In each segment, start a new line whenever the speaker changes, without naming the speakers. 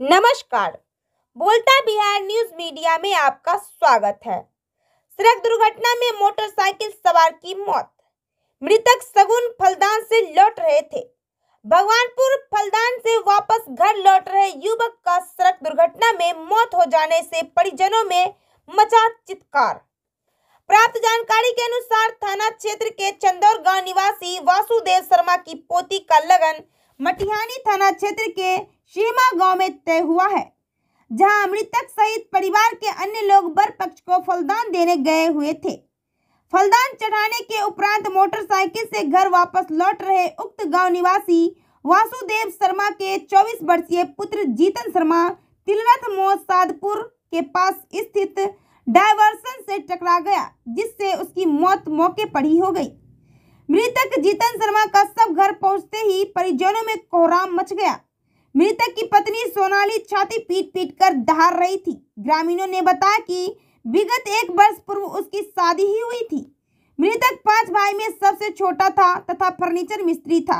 नमस्कार। बोलता Bihar news media में आपका स्वागत है। सड़क दुर्घटना में मोटरसाइकिल सवार की मौत। मृतक सगुन फलदान से लौट रहे थे। भगवानपुर फलदान से वापस घर लौट रहे युवक का सड़क दुर्घटना में मौत हो जाने से परिजनों में मचा चित्कार। प्राप्त जानकारी के अनुसार थाना क्षेत्र के चंदौर गाँव निवासी वासुदेव शर्मा की पोती का लगन मटिहानी थाना क्षेत्र के शेमा गाँव में तय हुआ है, जहाँ मृतक सहित परिवार के अन्य लोग बर पक्ष को फलदान देने गए हुए थे। फलदान चढ़ाने के उपरांत मोटरसाइकिल से घर वापस लौट रहे उक्त गाँव निवासी वासुदेव शर्मा के 24 वर्षीय पुत्र जीतन शर्मा तिलरथ मोड़ सादपुर के पास स्थित डायवर्सन से टकरा गया, जिससे उसकी मौत मौके पर ही हो गई। मृतक जीतन शर्मा का सब घर पहुँचते ही परिजनों में कोहराम मच गया। मृतक की पत्नी सोनाली छाती पीट पीट कर दहाड़ रही थी। ग्रामीणों ने बताया कि विगत एक वर्ष पूर्व उसकी शादी ही हुई थी। मृतक पाँच भाई में सबसे छोटा था तथा फर्नीचर मिस्त्री था।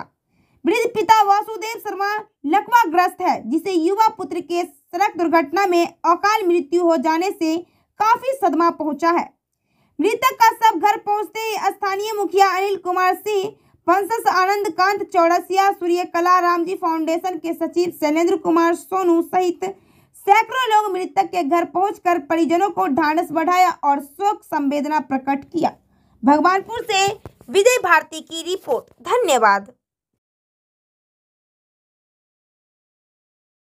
वृद्ध पिता वासुदेव शर्मा लकवा ग्रस्त है, जिसे युवा पुत्र के सड़क दुर्घटना में अकाल मृत्यु हो जाने से काफ़ी सदमा पहुँचा है। मृतक का सब घर पहुँचते ही स्थानीय मुखिया अनिल कुमार सिंह पंसस आनंद कांत चौरसिया, सूर्य कला, रामजी फाउंडेशन के सचिव शैलेंद्र कुमार सोनू सहित सैकड़ों लोग मृतक के घर पहुंचकर परिजनों को ढांढस बढ़ाया और शोक संवेदना प्रकट किया। भगवानपुर से विजय भारती की रिपोर्ट, धन्यवाद।